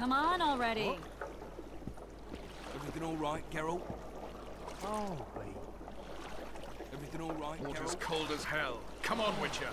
Come on already. Everything all right, Geralt? Oh, wait. Everything all right, Water's Geralt? cold as hell. Come on, Witcher.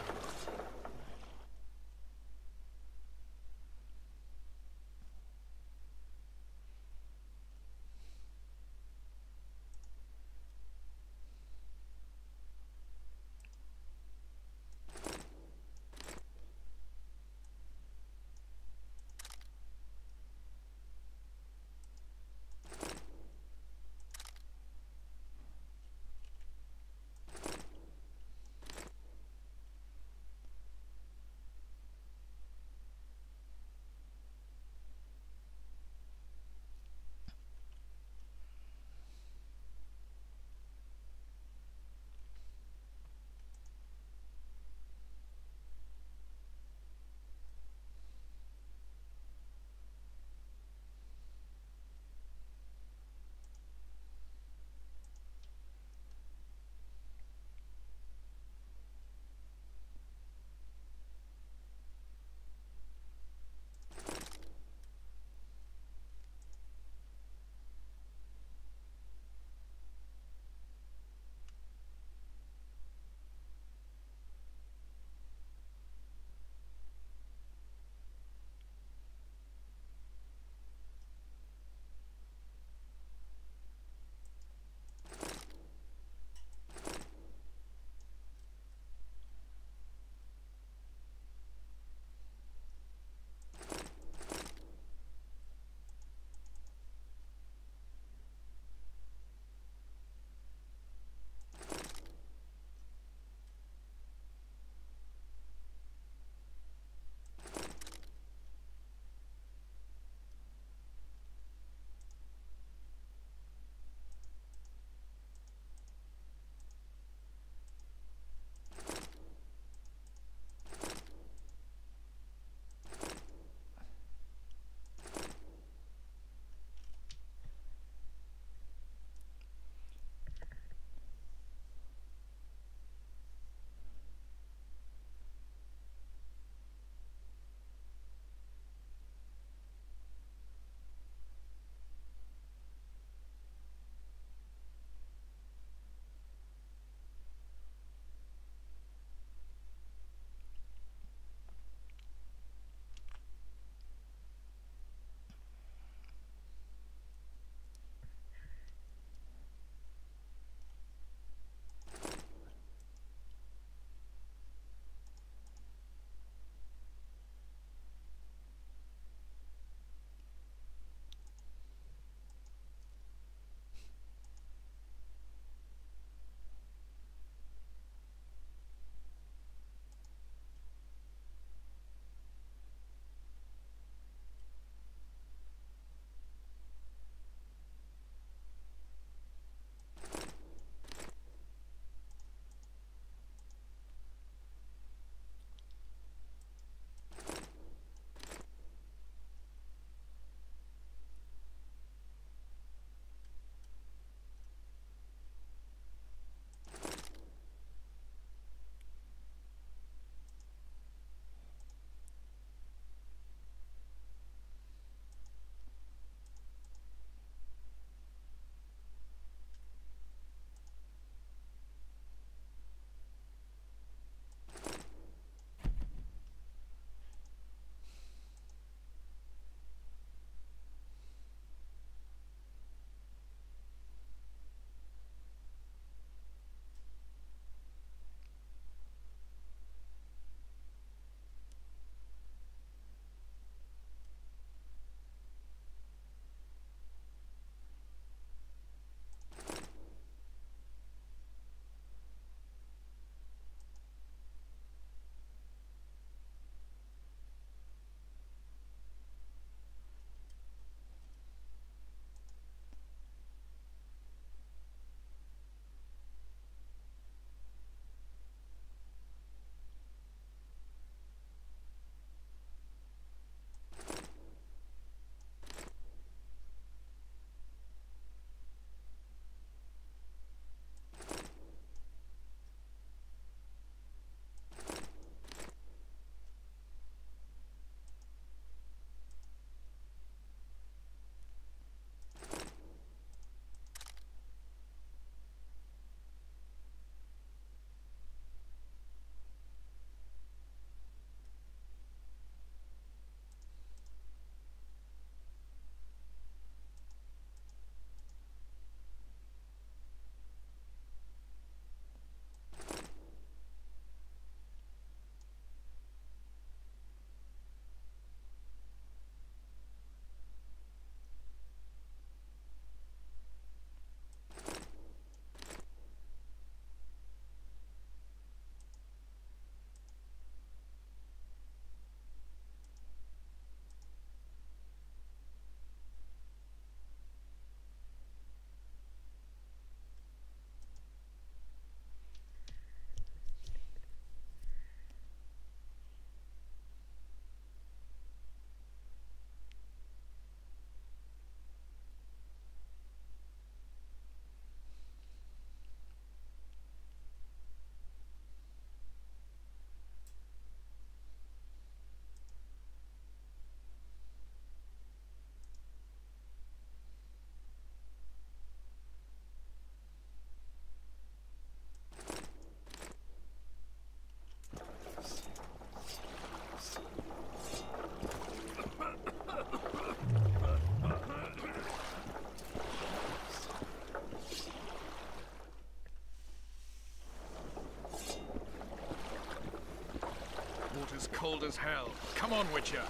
Cold as hell. Come on, Witcher.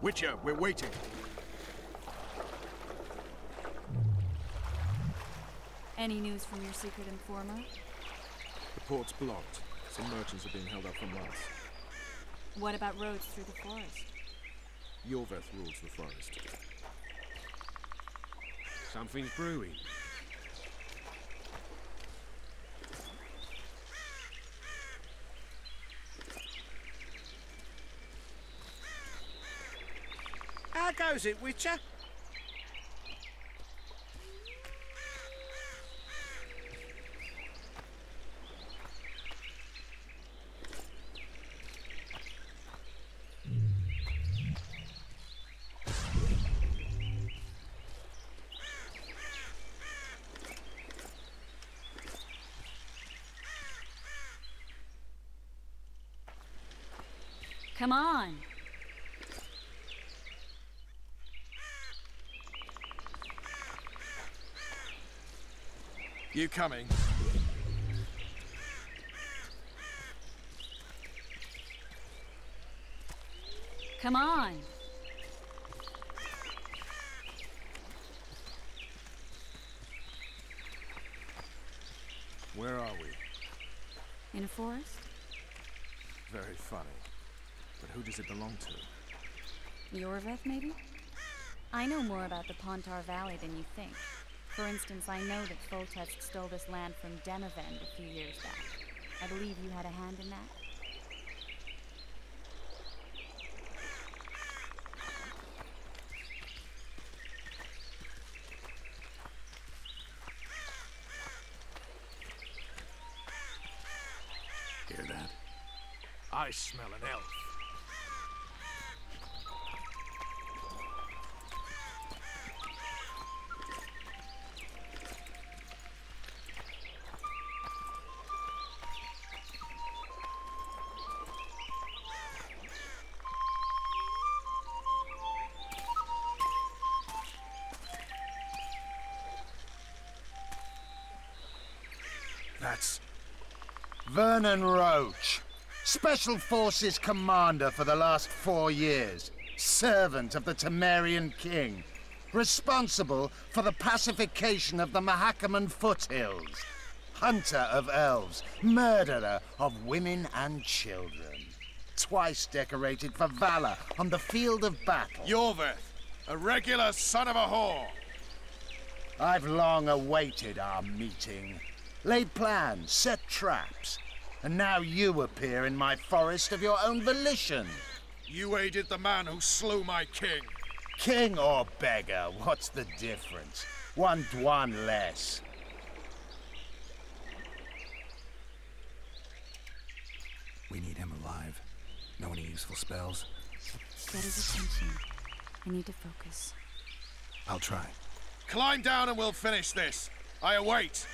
Witcher, we're waiting. Any news from your secret informer? The port's blocked. Some merchants are being held up for months. What about roads through the forest? Iorveth rules the forest. Something's brewing. How goes it, Witcher? Come on. You coming? Come on. Where are we? In a forest? Very funny. But who does it belong to? Iorveth, maybe? I know more about the Pontar Valley than you think. For instance, I know that Foltest stole this land from Demavend a few years back. I believe you had a hand in that? Hear that? I smell an elf. Vernon Roche, Special Forces Commander for the last four years, servant of the Temerian King, responsible for the pacification of the Mahakaman foothills, hunter of elves, murderer of women and children, twice decorated for valor on the field of battle. Iorveth, a regular son of a whore. I've long awaited our meeting. Laid plans, set traps, and now you appear in my forest of your own volition. You aided the man who slew my king. King or beggar, what's the difference? One dh'oine less. We need him alive. Know any useful spells? Get his attention. I need to focus. I'll try. Climb down and we'll finish this. I await.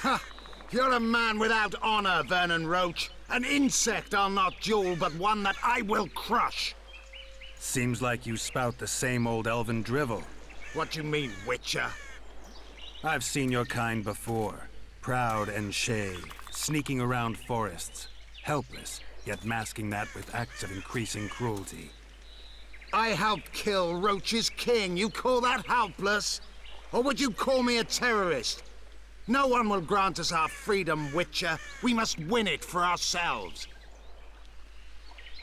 Ha! You're a man without honor, Vernon Roche. An insect I'll not duel, but one that I will crush. Seems like you spout the same old elven drivel. What do you mean, Witcher? I've seen your kind before. Proud and shay, sneaking around forests. Helpless, yet masking that with acts of increasing cruelty. I helped kill Roche's king. You call that helpless? Or would you call me a terrorist? No one will grant us our freedom, Witcher. We must win it for ourselves.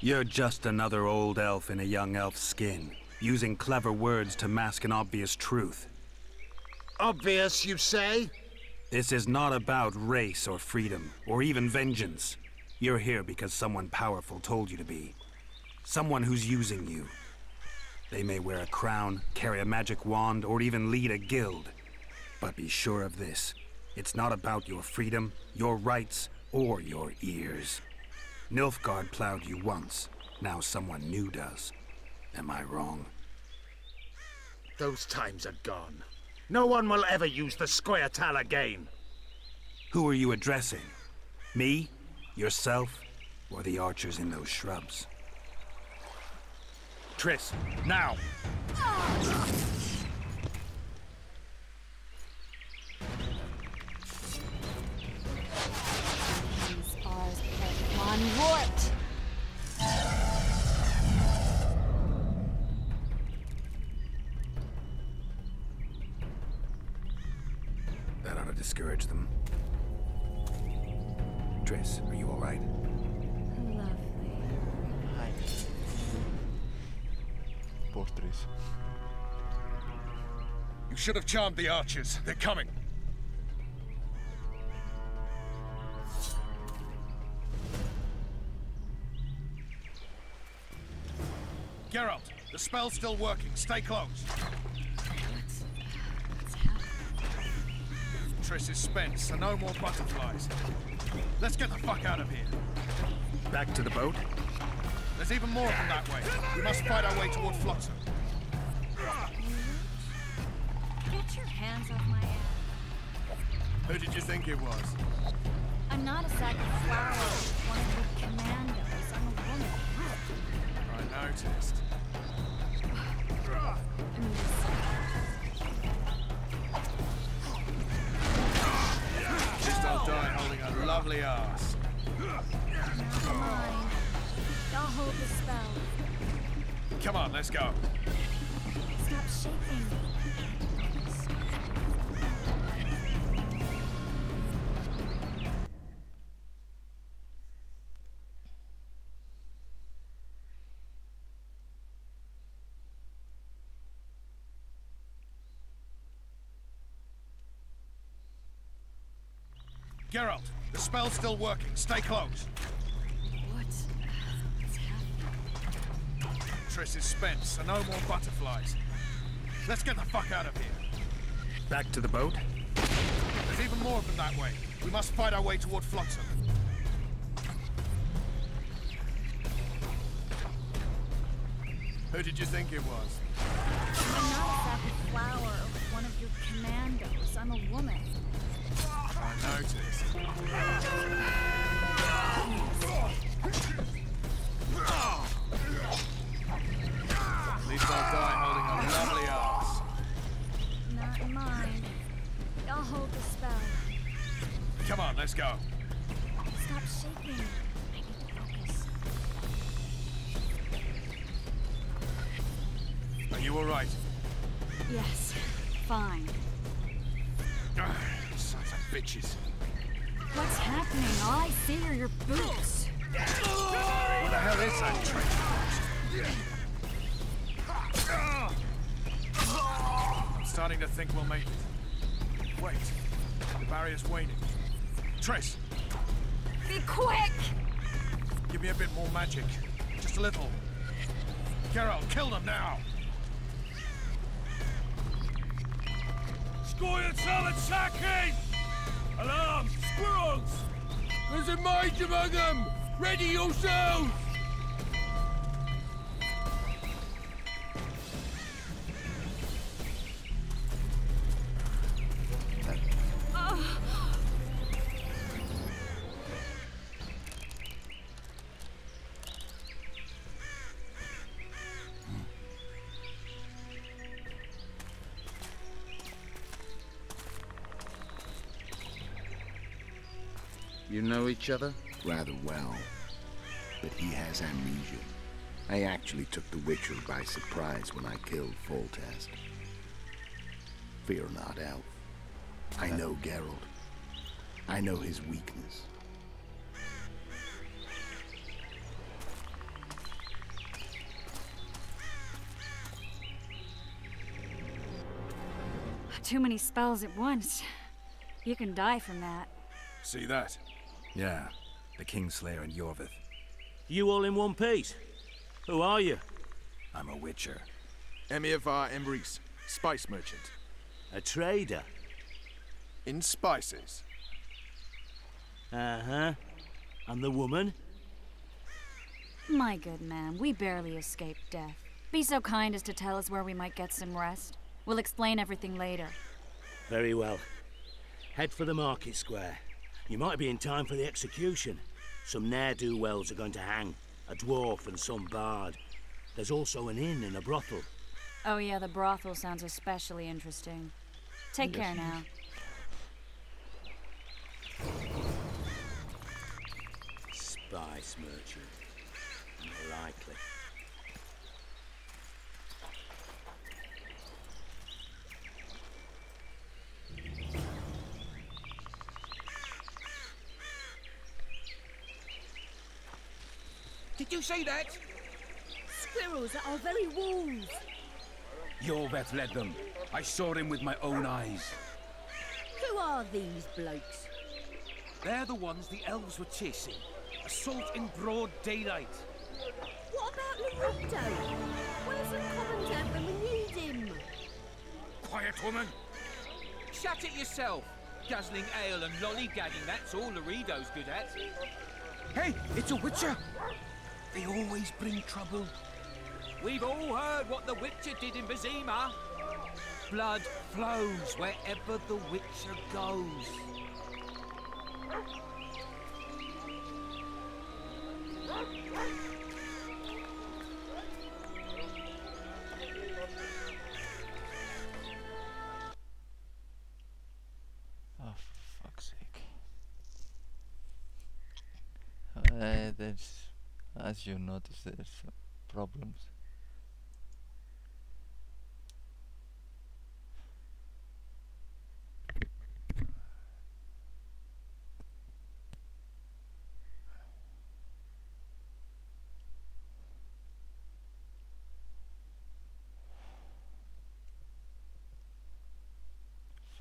You're just another old elf in a young elf's skin, using clever words to mask an obvious truth. Obvious, you say? This is not about race or freedom, or even vengeance. You're here because someone powerful told you to be. Someone who's using you. They may wear a crown, carry a magic wand, or even lead a guild. But be sure of this. It's not about your freedom, your rights, or your ears. Nilfgaard plowed you once. Now someone new does. Am I wrong? Those times are gone. No one will ever use the Scoia'tael again. Who are you addressing? Me? Yourself? Or the archers in those shrubs? Triss, now. Ah! Discourage them. Triss, are you alright? Lovely. Hi. Portris. You should have charmed the archers. They're coming. Geralt, the spell's still working. Stay close. Triss is spent, so no more butterflies. Let's get the fuck out of here. Back to the boat? There's even more of them that way. We must fight our way toward Flotsam. Get your hands off my ass. Who did you think it was? I'm not a sack of flour. One of the commandos. I'm a woman. I noticed. Lovely ass. it's not mine. Y'all hold the spell. Come on, let's go. Stop shaking. Spell's still working. Stay close. What? What's happening? Triss is spent, so no more butterflies. Let's get the fuck out of here. Back to the boat? There's even more of them that way. We must fight our way toward Flotsam. Who did you think it was? I'm not a sack of. One of your commandos. I'm a woman. Are you alright? Yes. Fine. Bitches. What's happening? All I see are your boots. What the hell is that traitor? I'm starting to think we'll make it. Wait. The barrier's waning. Triss, Be quick! give me a bit more magic. Just a little. Geralt, kill them now! Scoil solid sacking! Alarm! Squirrels! There's a mage among them! Ready yourselves! You know each other? Rather well. But he has amnesia. I actually took the Witcher by surprise when I killed Foltest. Fear not, Elf. I know Geralt. I know his weakness. Too many spells at once. You can die from that. See that? Yeah, the Kingslayer and Iorveth. You all in one piece? Who are you? I'm a witcher. Emhyr var Emreis, spice merchant. A trader? In spices. Uh-huh. And the woman? My good man, we barely escaped death. Be so kind as to tell us where we might get some rest. We'll explain everything later. Very well. Head for the market square. You might be in time for the execution. Some ne'er-do-wells are going to hang. A dwarf and some bard. There's also an inn and a brothel. Oh yeah, the brothel sounds especially interesting. Take care now. Spice merchant. More likely. Did you see that? Squirrels at our very walls. Iorveth led them. I saw him with my own eyes. Who are these blokes? They're the ones the elves were chasing. Assault in broad daylight. What about Loredo? Where's the commandant when we need him? Quiet, woman! Shut it yourself! Guzzling ale and lollygagging, that's all Loredo's good at. Hey, it's a witcher! They always bring trouble. We've all heard what the Witcher did in Vizima. Blood flows wherever the Witcher goes. As you notice, there's problems.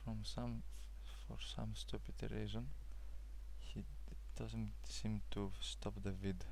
From some, for some stupid reason, he doesn't seem to stop the vid.